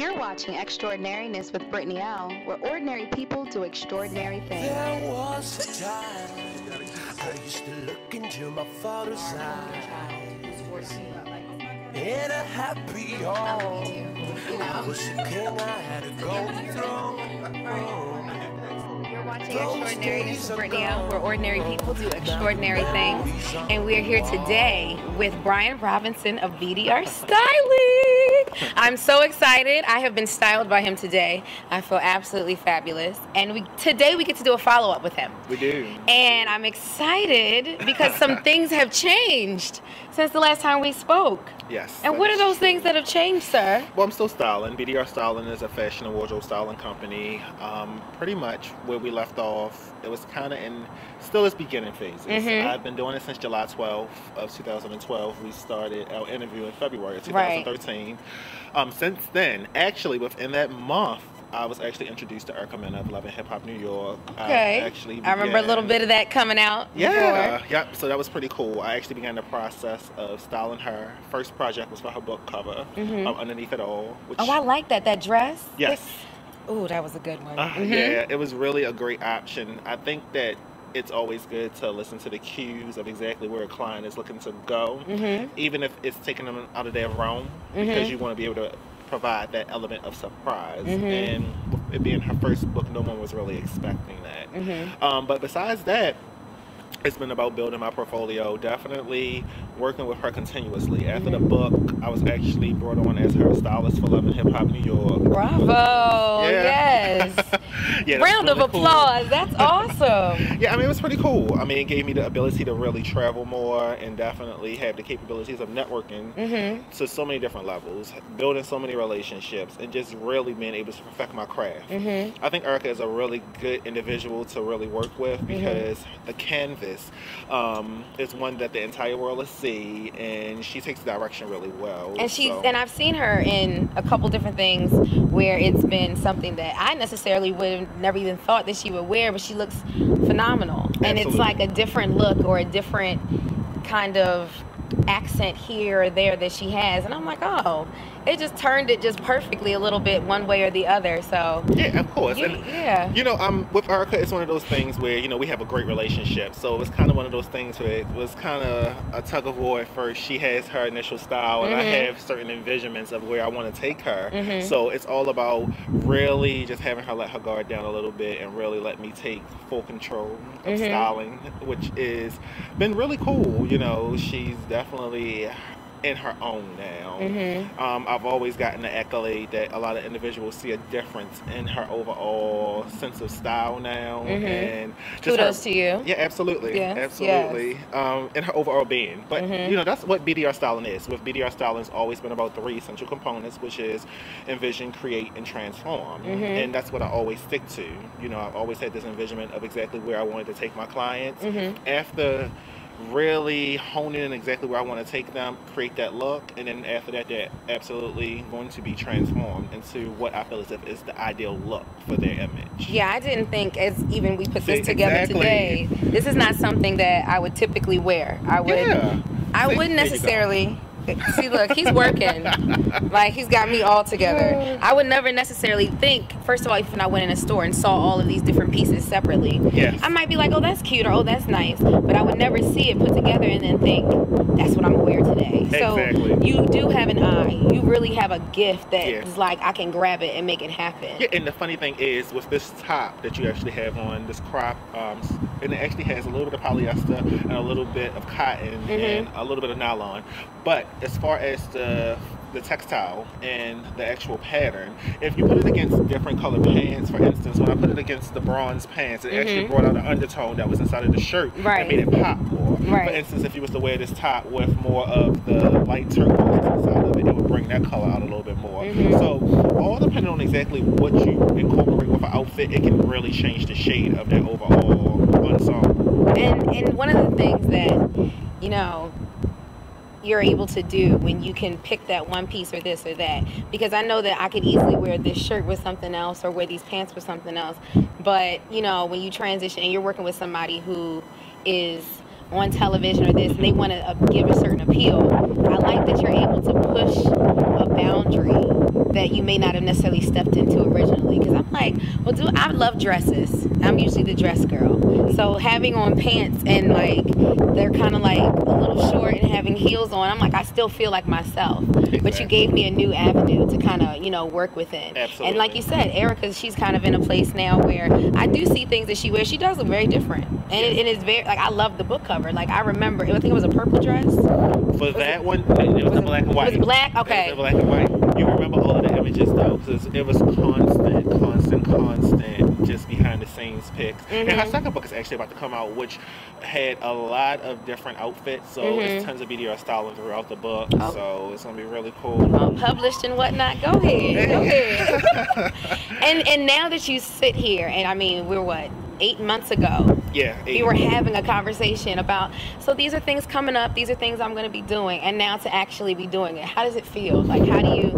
You're watching Xtra-Ordinariness with Brytnei Elle, where ordinary people do extraordinary things. There was a time I used to look into my father's eyes in a happy home. I was a king I had to go through. You're watching Xtra-Ordinariness with Brytnei Elle, where ordinary people do extraordinary things. And we're here today with Brian Robinson of BDR Styling. I'm so excited. I have been styled by him today. I feel absolutely fabulous. And we today we get to do a follow up with him. We do. And I'm excited because some things have changed since the last time we spoke. Yes. And what are those true. things that have changed, sir? Well, I'm still styling. BDR Styling is a fashion and wardrobe styling company. Um, pretty much where we left off, it was kind of in still its beginning phases. Mhm. I've been doing it since July 12th of 2012. We started our interview in February of Right. 2013. Um, since then, actually, within that month, I was actually introduced to Erica Mena of Love and Hip Hop New York. Okay. I actually I remember a little bit of that coming out. Yeah, before. yep. So that was pretty cool. I actually began the process of styling her. First project was for her book cover, Mhm. um, underneath it all. Which, Oh, I like that. That dress. yes, Ooh, that was a good one. Uh, Mhm. yeah, it was really a great option. I think that it's always good to listen to the cues of exactly where a client is looking to go, Mhm. even if it's taking them out of their realm, because you want to be able to provide that element of surprise. Mhm. And it being her first book, no one was really expecting that. Mhm. Um, but besides that, it's been about building my portfolio. Definitely working with her continuously. After the mm-hmm. book, I was actually brought on as her stylist for Love and Hip Hop New York. Bravo. Yeah. Yes. Yeah, Round of really cool. applause. That's awesome. Yeah, I mean, it was pretty cool. I mean, it gave me the ability to really travel more and definitely have the capabilities of networking Mhm. to so many different levels, building so many relationships, and just really being able to perfect my craft. Mhm. I think Erica is a really good individual to really work with Mm-hmm. because the canvas um, is one that the entire world will see, and she takes direction really well. And she's so- and I've seen her in a couple different things where it's been something that I necessarily would have never even thought that she would wear, but she looks phenomenal. And it's like a different look or a different kind of accent here or there that she has. And I'm like, oh, it just turned it just perfectly a little bit one way or the other. So yeah, of course. you- and yeah. You know, um, with Erica, it's one of those things where you know we have a great relationship. So it's kind of one of those things where it was kind of a tug of war at first. She has her initial style, and I Mhm. have certain envisionments of where I want to take her. Mhm. So it's all about really just having her let her guard down a little bit and really let me take full control of Mhm. styling, which is been really cool. You know, she's definitely in her own now. Mhm. Um, I've always gotten the accolade that a lot of individuals see a difference in her overall sense of style now, Mhm. and just Kudos her- to you. Yeah, absolutely, Yes, absolutely. Um, and her overall being, but Mhm. you know that's what BDR styling is. With BDR styling, it's always been about three essential components, which is envision, create, and transform. Mhm. And that's what I always stick to. You know, I've always had this envisionment of exactly where I wanted to take my clients. Mhm. After really honing in exactly where I want to take them, create that look, and then after that, they're absolutely going to be transformed into what I feel as if is the ideal look for their image. Yeah, I didn't think as even we put See, this together exactly. today. This is not something that I would typically wear. I would Yeah. I See, wouldn't there you go. necessarily see look, he's working. like he's got me all together. I would never necessarily think, first of all, if I went in a store and saw all of these different pieces separately. Yes. I might be like, oh that's cute or oh that's nice. But I would never see it put together and then think, that's what I'm gonna wear today. Exactly. So you do have an eye. You really have a gift that Yeah. is like I can grab it and make it happen. Yeah, and the funny thing is, with this top that you actually have on, this crop, um, and it actually has a little bit of polyester and a little bit of cotton Mhm. and a little bit of nylon. But as far as the the textile and the actual pattern, if you put it against different colored pants, for instance, when I put it against the bronze pants, it actually Mhm. brought out an undertone that was inside of the shirt Right. that made it pop more. Right. For instance, if you was to wear this top with more of the light turquoise inside of it, it would bring that color out a little bit more. Mhm. So all depending on exactly what you incorporate with an outfit, it can really change the shade of that overall ensemble. and and one of the things that you know you're able to do when you can pick that one piece or this or that. Because I know that I could easily wear this shirt with something else or wear these pants with something else. But you know when you transition and you're working with somebody who is on television or this and they want to uh, give a certain appeal I like that you're able to push a boundary that you may not have necessarily stepped into originally. Because I'm like, well, do I love dresses? I'm usually the dress girl. So having on pants and like they're kind of like a little short and having heels on, I'm like, I still feel like myself. But you gave me a new avenue to kind of you know work within. Absolutely. And like you said, Erica, she's kind of in a place now where I do see things that she wears. She does look very different, and it, it is very like I love the book cover. Like I remember, I think it was a purple dress. For that one, it was, it- a black and white. was it black? It was Okay. black and white. You remember all the images though, because it was constant, constant, constant, just behind the scenes pics. And her second book is actually about to come out, which had a lot of different outfits. So it's Mhm. tons of BDR styling throughout the book. Oh. So it's gonna be really cool. published and whatnot. Go ahead, go ahead. and and now that you sit here, and I mean, we're what eight months ago. yeah. We were having a conversation about. So these are things coming up. These are things I'm going to be doing, and now to actually be doing it. How does it feel? Like how do you,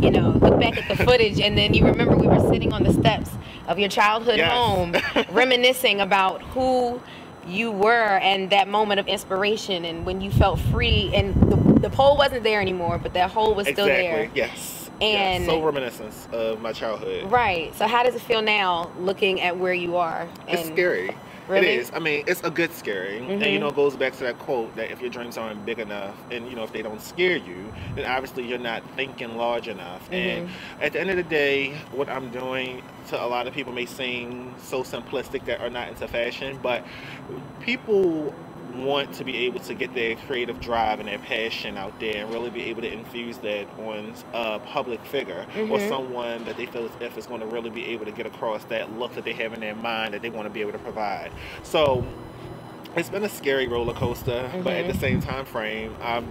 you know, look back at the footage, and then you remember we were sitting on the steps of your childhood Yes. home, reminiscing about who you were and that moment of inspiration and when you felt free and the, the pole wasn't there anymore but that hole was still exactly. there Yes. And- yes. so reminiscence of my childhood. right so how does it feel now looking at where you are It's scary. Really? It is. I mean, it's a good scary. And Mhm. you know, it goes back to that quote that if your dreams aren't big enough and you know, if they don't scare you, then obviously you're not thinking large enough. And Mm-hmm. at the end of the day, what I'm doing to a lot of people may seem so simplistic that are not into fashion, but people want to be able to get their creative drive and their passion out there and really be able to infuse that on a public figure or Mhm. someone that they feel as if is going to really be able to get across that look that they have in their mind that they want to be able to provide. So it's been a scary roller coaster, but at the same time frame, I've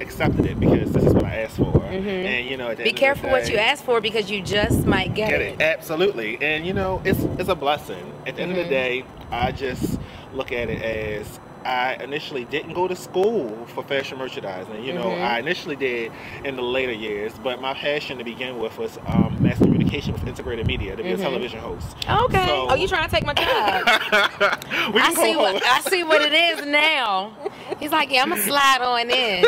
accepted it because this is what I asked for. Mhm. And you know, be end of the careful what you ask for because you just might get, Get it. Absolutely. And you know, it's it's a blessing. At the end of the day, I just look at it as I initially didn't go to school for fashion merchandising. You know, Mhm. I initially did in the later years, but my passion to begin with was um, mass communication with integrated media, to be Mhm. a television host. okay So- oh you trying to take my job we I see what. I see what it is now. He's like, yeah, I'm gonna slide on in.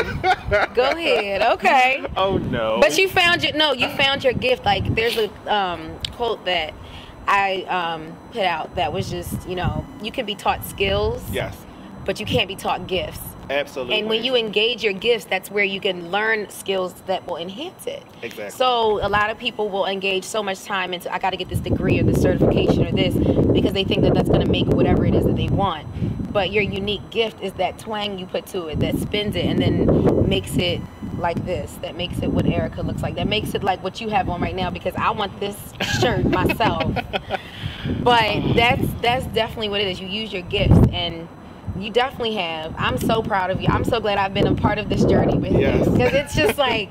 Go ahead, okay. Oh no. But you found your no, you found your gift. Like there's a um, quote that I um, put out that was just you know you can be taught skills, Yes. But you can't be taught gifts. Absolutely. And when you engage your gifts, that's where you can learn skills that will enhance it. Exactly. So a lot of people will engage so much time into I got to get this degree or this certification or this because they think that that's going to make whatever it is that they want. But your unique gift is that twang you put to it that spins it and then makes it like this. That makes it what Erica looks like. That makes it like what you have on right now because I want this shirt myself. But that's that's definitely what it is. You use your gifts and you definitely have. I'm so proud of you. I'm so glad I've been a part of this journey with Yes. you because it's just like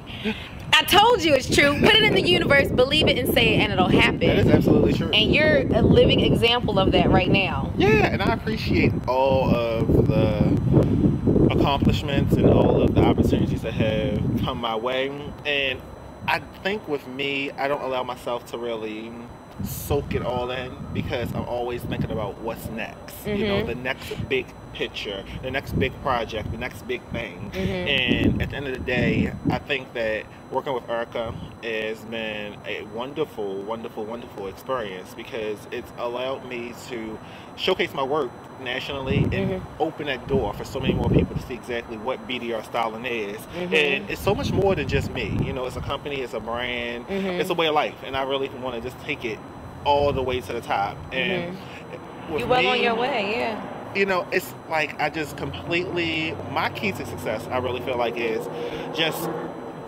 I told you it's true. Put it in the universe, believe it, and say it, and it'll happen. that is absolutely true. And you're a living example of that right now. Yeah, and I appreciate all of the accomplishments and all of the opportunities that have come my way. And I think with me, I don't allow myself to really soak it all in because I'm always thinking about what's next. You know, Mhm. the next big picture, the next big project, the next big thing. Mhm. And at the end of the day, I think that working with Erica has been a wonderful, wonderful, wonderful experience because it's allowed me to showcase my work nationally and Mhm. open that door for so many more people to see exactly what BDR styling is. Mhm. And it's so much more than just me. You know, it's a company, it's a brand, Mhm. it's a way of life. And I really want to just take it all the way to the top. And with You're well me, on your way, yeah. You know, it's like I just completely my key to success. I really feel like is just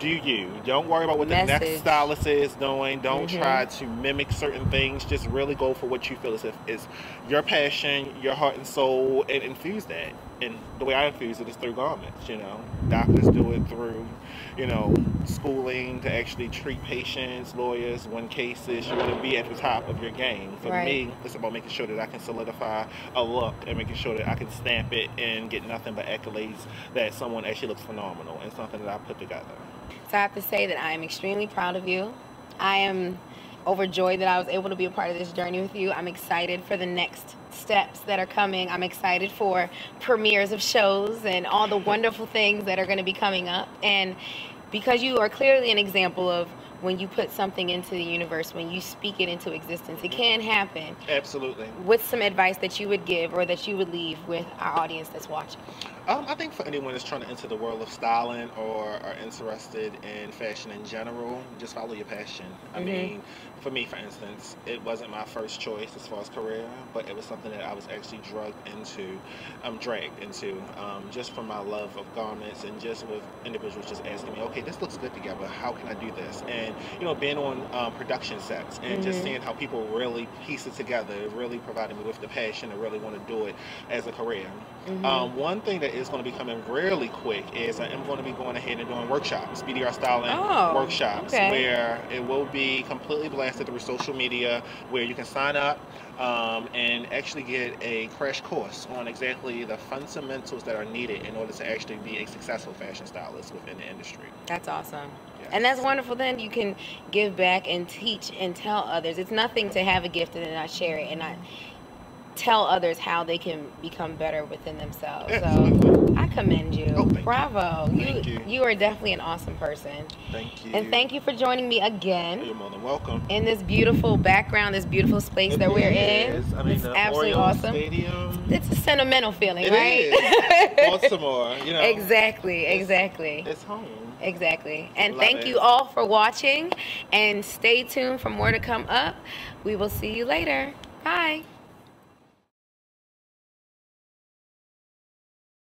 do you. Don't worry about what the next stylist is doing. Don't Mhm. try to mimic certain things. Just really go for what you feel as if is your passion, your heart and soul, and infuse that. And the way I infuse it is through garments. You know, doctors do it through, you know, schooling to actually treat patients, lawyers, win cases. You want to be at the top of your game. For Right. me, it's about making sure that I can solidify a look and making sure that I can stamp it and get nothing but accolades that someone actually looks phenomenal and something that I put together. So I have to say that I am extremely proud of you. I am overjoyed that I was able to be a part of this journey with you. I'm excited for the next steps that are coming. I'm excited for premieres of shows and all the wonderful things that are going to be coming up. And because you are clearly an example of when you put something into the universe, when you speak it into existence. It can happen. Absolutely. What's some advice that you would give or that you would leave with our audience that's watching? Um, I think for anyone that's trying to enter the world of styling or are interested in fashion in general, just follow your passion. I Mhm. mean, for me, for instance, it wasn't my first choice as far as career, but it was something that I was actually drugged into, um, dragged into, um, just from my love of garments and just with individuals just asking me, okay, this looks good together. How can I do this? And you know, being on um, production sets and just Mhm. seeing how people really piece it together, it really provided me with the passion to really want to do it as a career. Mhm. Um, one thing that is going to be coming really quick is I am going to be going ahead and doing workshops, BDR styling Oh, workshops, okay. where it will be completely blasted through social media, where you can sign up um, and actually get a crash course on exactly the fundamentals that are needed in order to actually be a successful fashion stylist within the industry. That's awesome. And that's wonderful. Then you can give back and teach and tell others. It's nothing to have a gift and then not share it and not tell others how they can become better within themselves. So I commend you. Oh, thank you. Bravo. Thank you. you are definitely an awesome person. Thank you. And thank you for joining me again You're more than welcome. in this beautiful background, this beautiful space that It we're is. in. I mean, it's absolutely awesome. Stadium. It's a sentimental feeling, It right? is. Baltimore, you know. exactly, It's- exactly. It's home. Exactly. And Love thank it. you all for watching and stay tuned for more to come up. We will see you later. Bye.